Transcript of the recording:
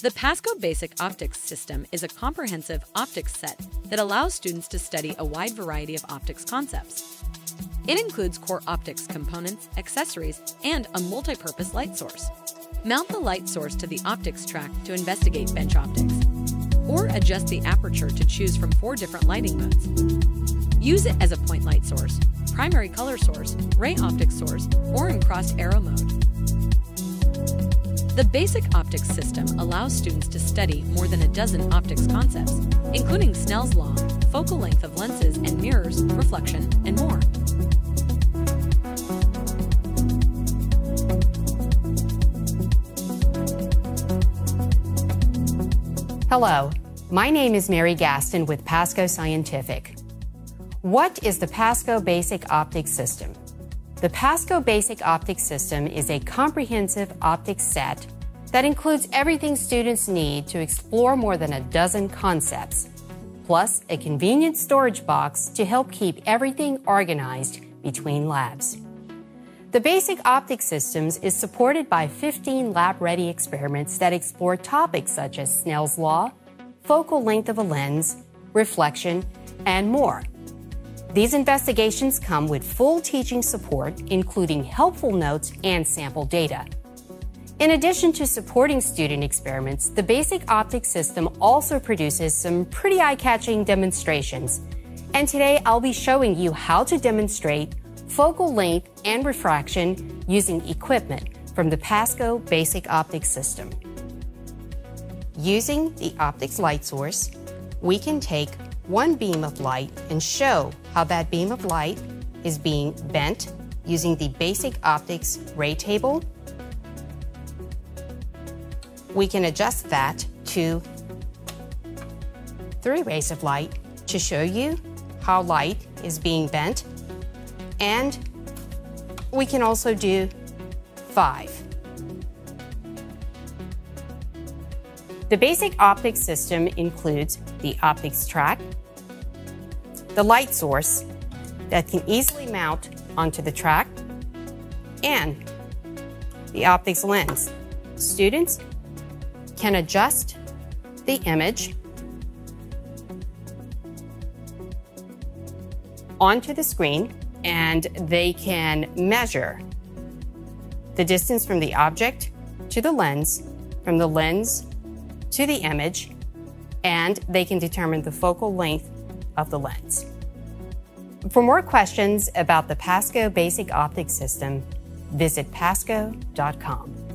The Pasco Basic Optics System is a comprehensive optics set that allows students to study a wide variety of optics concepts. It includes core optics components, accessories, and a multi-purpose light source. Mount the light source to the optics track to investigate bench optics, or adjust the aperture to choose from four different lighting modes. Use it as a point light source, primary color source, ray optics source, or in crossed arrow mode. The basic optics system allows students to study more than a dozen optics concepts, including Snell's law, focal length of lenses and mirrors, reflection, and more. Hello, my name is Mary Gaston with Pasco Scientific. What is the Pasco Basic Optics System? The Pasco Basic Optics System is a comprehensive optics set that includes everything students need to explore more than a dozen concepts, plus a convenient storage box to help keep everything organized between labs. The Basic Optics Systems is supported by 15 lab-ready experiments that explore topics such as Snell's law, focal length of a lens, reflection, and more. These investigations come with full teaching support, including helpful notes and sample data. In addition to supporting student experiments, the basic optics system also produces some pretty eye-catching demonstrations. And today I'll be showing you how to demonstrate focal length and refraction using equipment from the Pasco Basic Optics System. Using the optics light source, we can take one beam of light and show how that beam of light is being bent using the basic optics ray table. We can adjust that to three rays of light to show you how light is being bent. And we can also do five. The basic optics system includes the optics track, the light source that can easily mount onto the track, and the optics lens. Students can adjust the image onto the screen and they can measure the distance from the object to the lens, from the lens to the image, and they can determine the focal length of the lens. For more questions about the Pasco Basic Optics System, visit pasco.com.